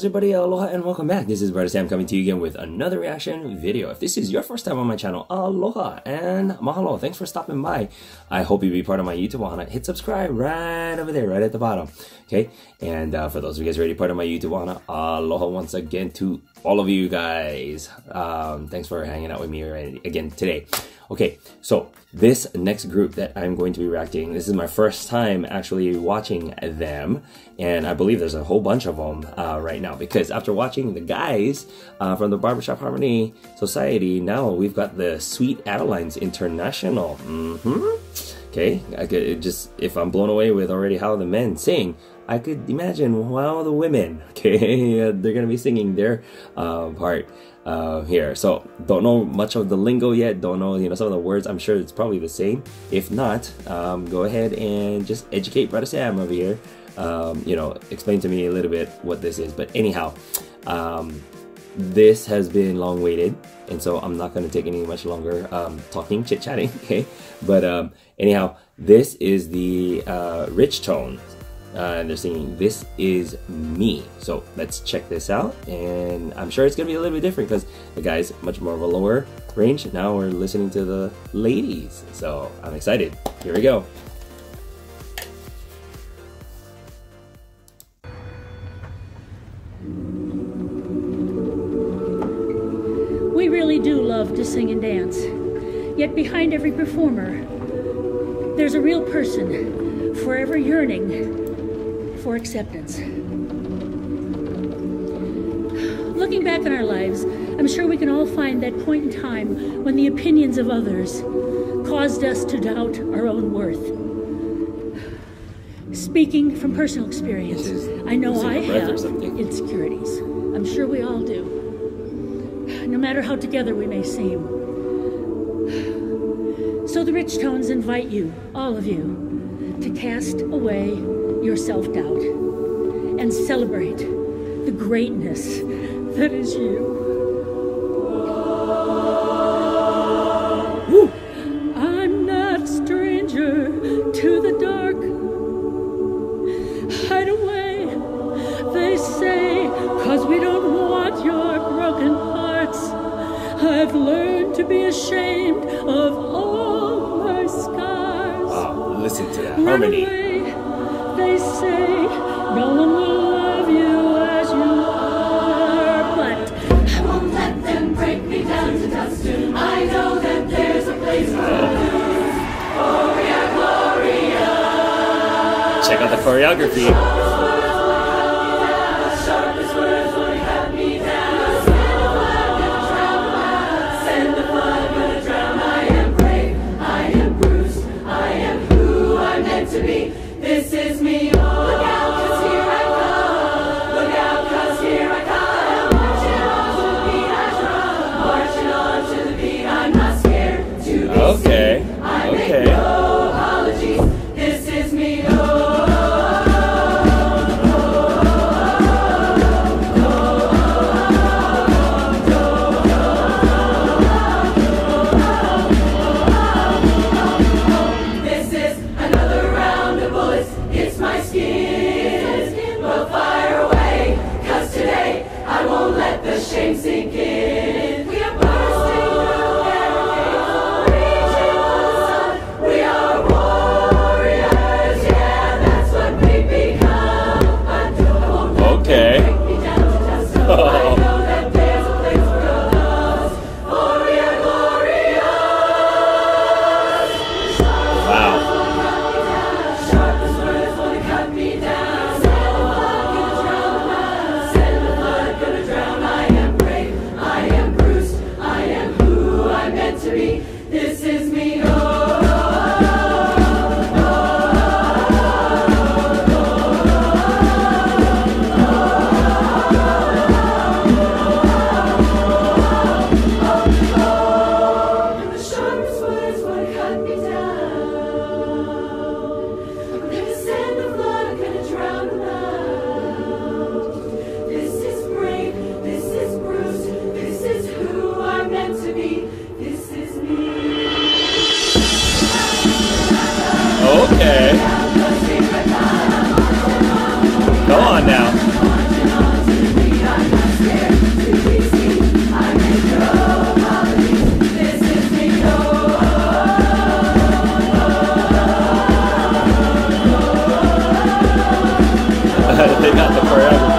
Everybody? Aloha and welcome back. This is Bruddah Sam coming to you again with another reaction video. If this is your first time on my channel, aloha and mahalo. Thanks for stopping by. I hope you be part of my YouTube Ohana. Hit subscribe right over there, right at the bottom. Okay, and uh, for those of you guys already part of my YouTube Ohana, aloha once again to all of you guys. Um, thanks for hanging out with me again today. Okay, so this next group that I'm going to be reacting, this is my first time actually watching them, and I believe there's a whole bunch of them uh, right now because after watching the guys uh, from the Barbershop Harmony Society, now we've got the Sweet Adelines International. Mm-hmm. Okay, I could just if I'm blown away with already how the men sing, I could imagine how the women, okay, they're gonna be singing their uh, part uh, here. So don't know much of the lingo yet. Don't know you know some of the words. I'm sure it's probably the same. If not, um, go ahead and just educate Bruddah Sam over here. Um, you know, explain to me a little bit what this is. But anyhow, um, this has been long waited, and so I'm not going to take any much longer um, talking, chit chatting. Okay, but um, anyhow, this is the uh, rich tone uh, and they're singing This Is Me. So let's check this out. And I'm sure it's to be a little bit different because the guy's much more of a lower range. Now we're listening to the ladies. So I'm excited. Here we go. We really do love to sing and dance. Yet behind every performer, there's a real person forever yearning for acceptance. Looking back on our lives, I'm sure we can all find that point in time when the opinions of others caused us to doubt our own worth. Speaking from personal experience, I know I have insecurities. I'm sure we all do. No matter how together we may seem. So the Rich Tones invite you, all of you, to cast away your self doubt and celebrate the greatness that is you. I'm not a stranger to the dark. Hide away, they say, cause we don't want your broken hearts. I've learned to be ashamed of all my scars. Wow, listen to that harmony Check out the choreography. Deus. on now. they got the forever.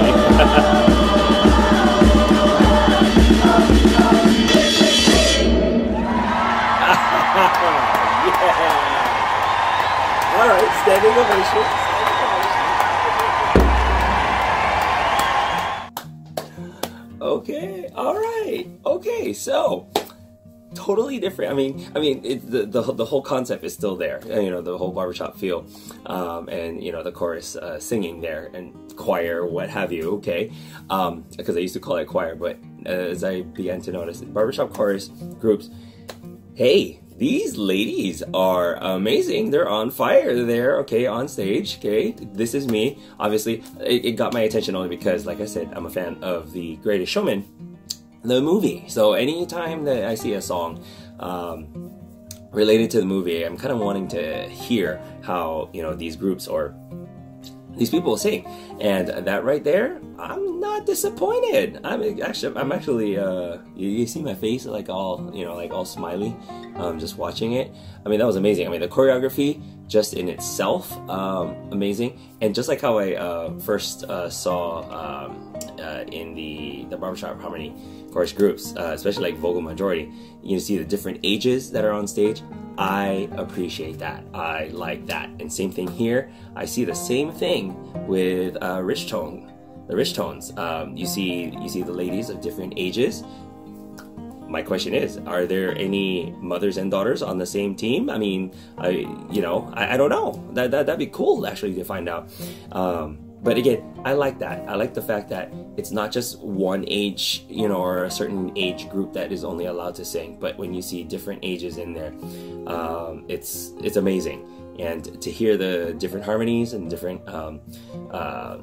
Okay. All right. Okay. So totally different. I mean, I mean, it, the, the the whole concept is still there. You know, the whole barbershop feel, um, and you know, the chorus uh, singing there and choir, what have you. Okay, um, because I used to call it choir, but as I began to notice, barbershop chorus groups, hey. These ladies are amazing. They're on fire there, okay, on stage, okay. This is me. Obviously, it, it got my attention only because, like I said, I'm a fan of The Greatest Showman, the movie. So anytime that I see a song um, related to the movie, I'm kind of wanting to hear how you know these groups or these people will sing, and that right there, I'm not disappointed. I'm actually, I'm actually, uh, you, you see my face like all, you know, like all smiley, um, just watching it. I mean, that was amazing. I mean, the choreography just in itself, um, amazing, and just like how I uh, first uh, saw um, uh, in the the barbershop harmony chorus groups, uh, especially like vocal majority, you see the different ages that are on stage. I appreciate that. I like that. And same thing here. I see the same thing with uh, rich tone, the rich tones. Um, you see, you see the ladies of different ages. My question is: Are there any mothers and daughters on the same team? I mean, I, you know, I, I don't know. That, that that'd be cool actually to find out. Um, but again, I like that. I like the fact that it's not just one age, you know, or a certain age group that is only allowed to sing. But when you see different ages in there, um, it's it's amazing. And to hear the different harmonies and different um, uh,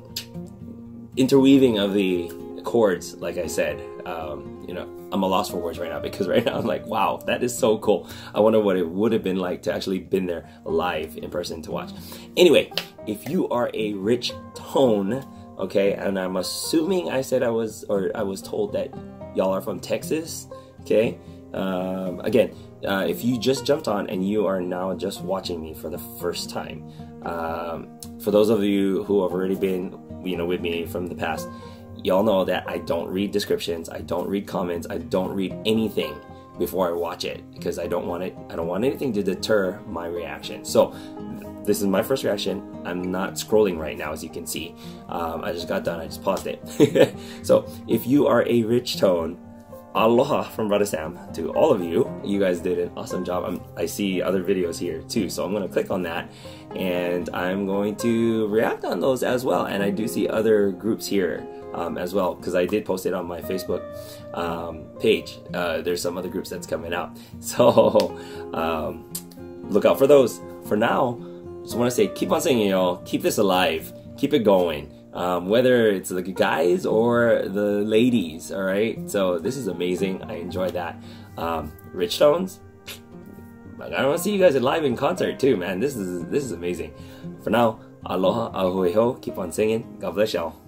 interweaving of the chords, like I said, um, you know, I'm a loss for words right now because right now I'm like, wow, that is so cool. I wonder what it would have been like to actually been there live in person to watch. Anyway, if you are a rich tone, okay, and I'm assuming I said I was or I was told that y'all are from Texas, okay. Um, again, uh, if you just jumped on and you are now just watching me for the first time, um, for those of you who have already been, you know, with me from the past, y'all know that I don't read descriptions, I don't read comments, I don't read anything before I watch it because I don't want it. I don't want anything to deter my reaction. So this is my first reaction. I'm not scrolling right now, as you can see. Um, I just got done. I just paused it. so if you are a rich tone aloha from Bruddah Sam to all of you. You guys did an awesome job. I'm, i see other videos here too, so I'm going to click on that and I'm going to react on those as well. And I do see other groups here um, as well because I did post it on my Facebook um, page. Uh, there's some other groups that's coming out, so um, look out for those. For now, just want to say keep on singing, y'all. Keep this alive. Keep it going um, whether it's the guys or the ladies. All right, so this is amazing. I enjoy that. Um, Rich Tones. I want to see you guys live in concert too, man. This is this is amazing. For now, aloha, a hui hou. Keep on singing. God bless y'all.